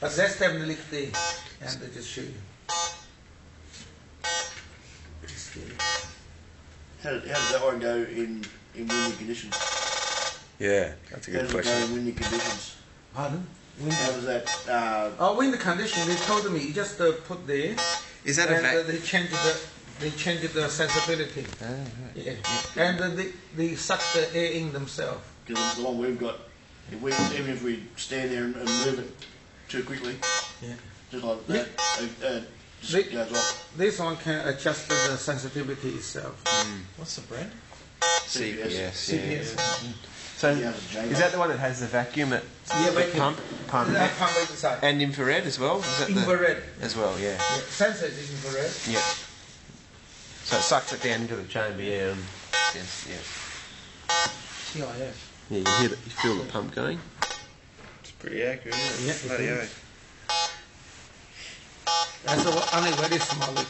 But that's definitely there. And I just show you. It's there. How, did- how does that one go in, in windy conditions? Yeah, that's a How good does it go question. in windy conditions? Pardon? Wind. How does that, uh, Oh, wind condition. They told me you just uh, put there, Is that a and uh, they changed the they changed the sensibility. Yeah. And uh, they they suck the air in themselves. because the one we've got, if we, even if we stand there and, and move it too quickly, Yeah. just like that, uh, uh, just They- goes off. This one can adjust the sensitivity itself. What's the brand? CPS. Yeah. CPS. So Yeah, it's is that the one that has the vacuum at Yeah, the vacuum. pump? Pump. That pump inside. And infrared as well? Is that the- Infrared. as well, yeah. Yeah. Sensor is infrared. Yeah. So it sucks it down into the chamber, yeah. And, yes, yeah. CIS. Yeah, you hear the, you feel the pump going. Pretty accurate, isn't it? Yeah, Bloody. That's the only very small.